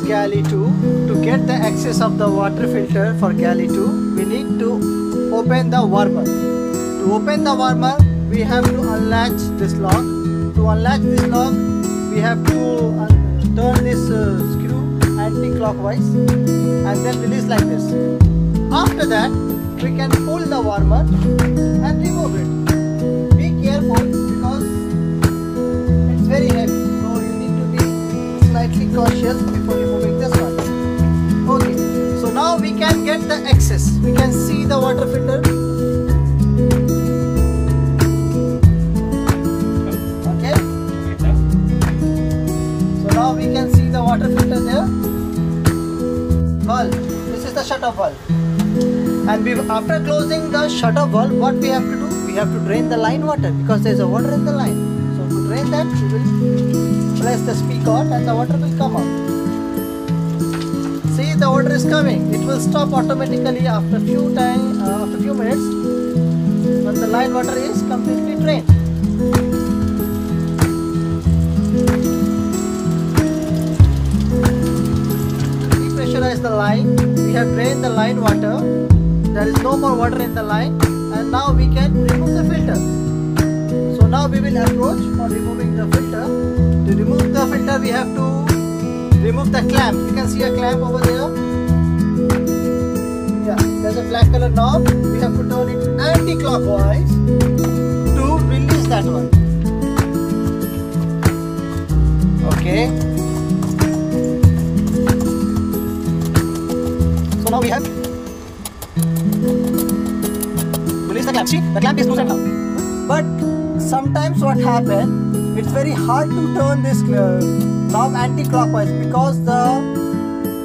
galley 2. To get the access of the water filter for galley 2, we need to open the warmer. To open the warmer, we have to unlatch this lock. To unlatch this lock, we have to uh, turn this uh, screw anti-clockwise and then release like this. After that, we can pull the warmer and remove it. Get the access. We can see the water filter. Okay, so now we can see the water filter there. Valve. This is the shutoff valve. And we, after closing the shutoff valve, what we have to do? We have to drain the line water because there is a water in the line. So to drain that, we will press the spigot and the water will come out. The water is coming. It will stop automatically after few time, uh, after few minutes, when the line water is completely drained. Depressurize the line, we have drained the line water. There is no more water in the line. And now we can remove the filter. So now we will approach for removing the filter. To remove the filter we have to remove the clamp you can see a clamp over there. Yeah there's a black color knob. We have to turn it anti-clockwise. To release that one. Okay. So now we have release the clamp. See, the clamp is loosened now. But sometimes what happens, it's very hard to turn this knob anti-clockwise because the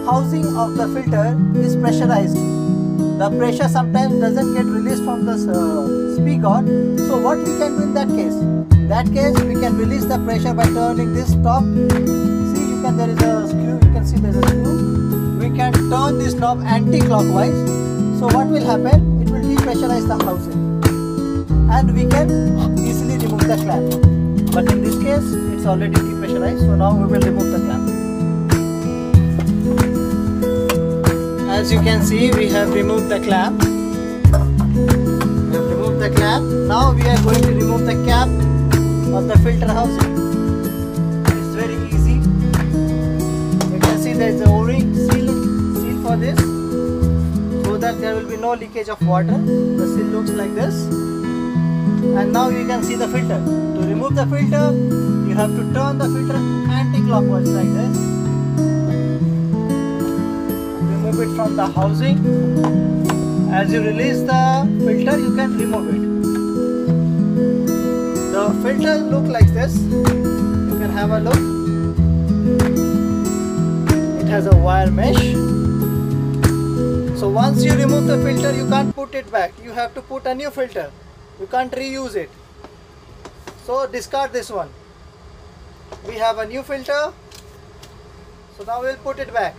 housing of the filter is pressurized. The pressure sometimes doesn't get released from the uh, spigot. So what we can do in that case? In that case, we can release the pressure by turning this top. See, you can there is a screw. You can see there is a screw. We can turn this knob anti-clockwise. So what will happen? It will depressurize the housing and we can easily remove the clamp. But in this case, it's already depressurized. So now we will remove the clamp. As you can see, we have removed the clamp. We have removed the clamp. Now we are going to remove the cap of the filter housing. It's very easy. You can see there is a O-ring seal, seal for this so that there will be no leakage of water. The seal looks like this. And now you can see the filter. To remove the filter, you have to turn the filter anti-clockwise like this. Remove it from the housing. As you release the filter, you can remove it. The filter look like this. You can have a look. It has a wire mesh. So once you remove the filter, you can't put it back. You have to put a new filter. You can't reuse it. So discard this one. We have a new filter. So now we'll put it back.